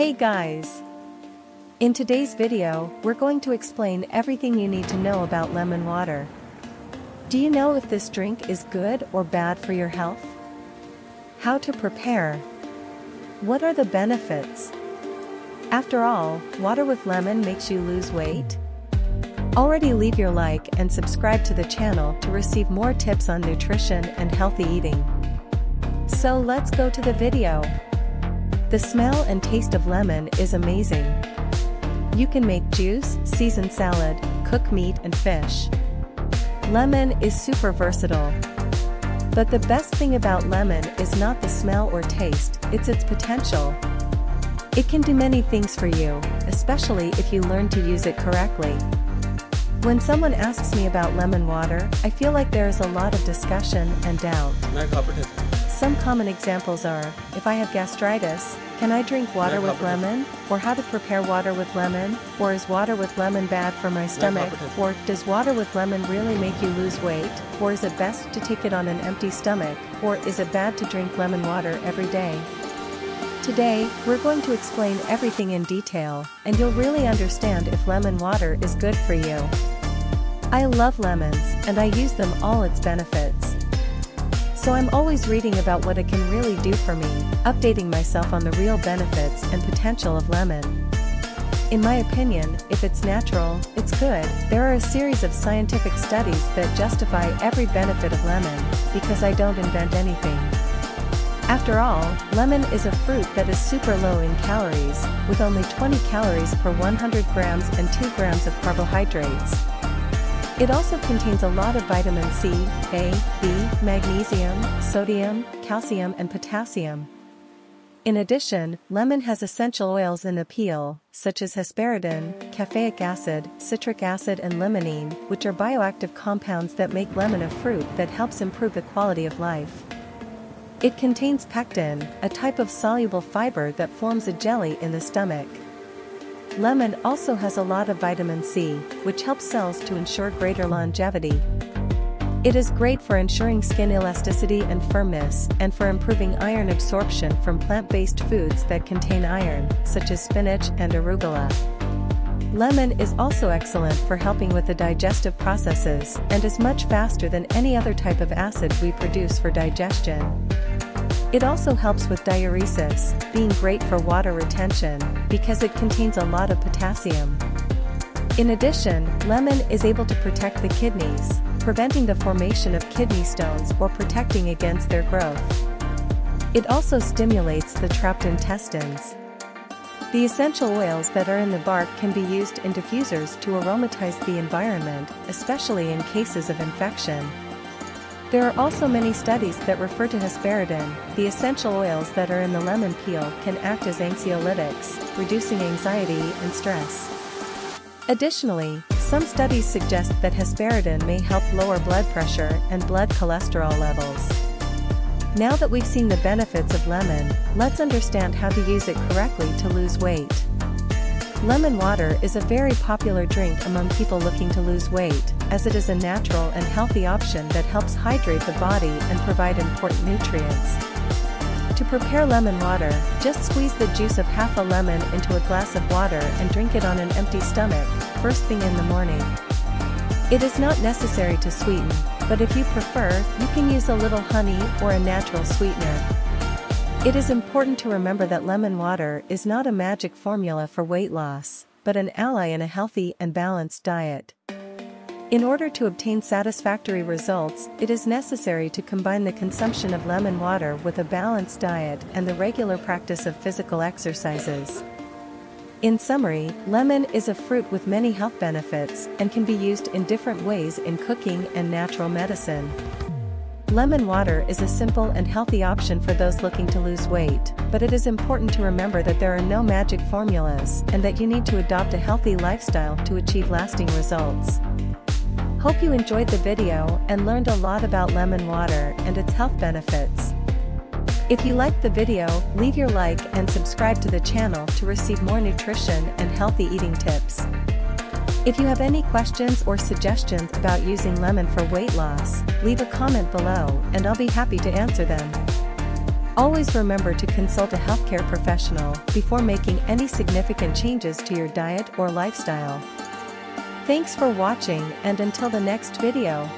Hey guys! In today's video, we're going to explain everything you need to know about lemon water. Do you know if this drink is good or bad for your health? How to prepare? What are the benefits? After all, water with lemon makes you lose weight? Already leave your like and subscribe to the channel to receive more tips on nutrition and healthy eating. So let's go to the video. The smell and taste of lemon is amazing. You can make juice, season salad, cook meat and fish. Lemon is super versatile. But the best thing about lemon is not the smell or taste, it's its potential. It can do many things for you, especially if you learn to use it correctly. When someone asks me about lemon water, I feel like there is a lot of discussion and doubt. Some common examples are, if I have gastritis, can I drink water with lemon? Or how to prepare water with lemon? Or is water with lemon bad for my stomach? Or does water with lemon really make you lose weight? Or is it best to take it on an empty stomach? Or is it bad to drink lemon water every day? Today, we're going to explain everything in detail, and you'll really understand if lemon water is good for you. I love lemons, and I use them all its benefits. So I'm always reading about what it can really do for me, updating myself on the real benefits and potential of lemon. In my opinion, if it's natural, it's good. There are a series of scientific studies that justify every benefit of lemon, because I don't invent anything. After all, lemon is a fruit that is super low in calories, with only 20 calories per 100 grams and 2 grams of carbohydrates. It also contains a lot of vitamin C, A, B, magnesium, sodium, calcium and potassium. In addition, lemon has essential oils in the peel, such as hesperidin, caffeic acid, citric acid and limonene, which are bioactive compounds that make lemon a fruit that helps improve the quality of life. It contains pectin, a type of soluble fiber that forms a jelly in the stomach. Lemon also has a lot of vitamin C, which helps cells to ensure greater longevity. It is great for ensuring skin elasticity and firmness, and for improving iron absorption from plant-based foods that contain iron, such as spinach and arugula. Lemon is also excellent for helping with the digestive processes, and is much faster than any other type of acid we produce for digestion. It also helps with diuresis, being great for water retention, because it contains a lot of potassium. In addition, lemon is able to protect the kidneys, preventing the formation of kidney stones or protecting against their growth. It also stimulates the trapped intestines. The essential oils that are in the bark can be used in diffusers to aromatize the environment, especially in cases of infection. There are also many studies that refer to hesperidin, the essential oils that are in the lemon peel can act as anxiolytics, reducing anxiety and stress. Additionally, some studies suggest that hesperidin may help lower blood pressure and blood cholesterol levels. Now that we've seen the benefits of lemon, let's understand how to use it correctly to lose weight. Lemon water is a very popular drink among people looking to lose weight, as it is a natural and healthy option that helps hydrate the body and provide important nutrients. To prepare lemon water, just squeeze the juice of half a lemon into a glass of water and drink it on an empty stomach, first thing in the morning. It is not necessary to sweeten, but if you prefer, you can use a little honey or a natural sweetener. It is important to remember that lemon water is not a magic formula for weight loss, but an ally in a healthy and balanced diet. In order to obtain satisfactory results, it is necessary to combine the consumption of lemon water with a balanced diet and the regular practice of physical exercises. In summary, lemon is a fruit with many health benefits and can be used in different ways in cooking and natural medicine. Lemon water is a simple and healthy option for those looking to lose weight, but it is important to remember that there are no magic formulas and that you need to adopt a healthy lifestyle to achieve lasting results. Hope you enjoyed the video and learned a lot about lemon water and its health benefits. If you liked the video, leave your like and subscribe to the channel to receive more nutrition and healthy eating tips. If you have any questions or suggestions about using lemon for weight loss, leave a comment below and I'll be happy to answer them. Always remember to consult a healthcare professional before making any significant changes to your diet or lifestyle. Thanks for watching and until the next video.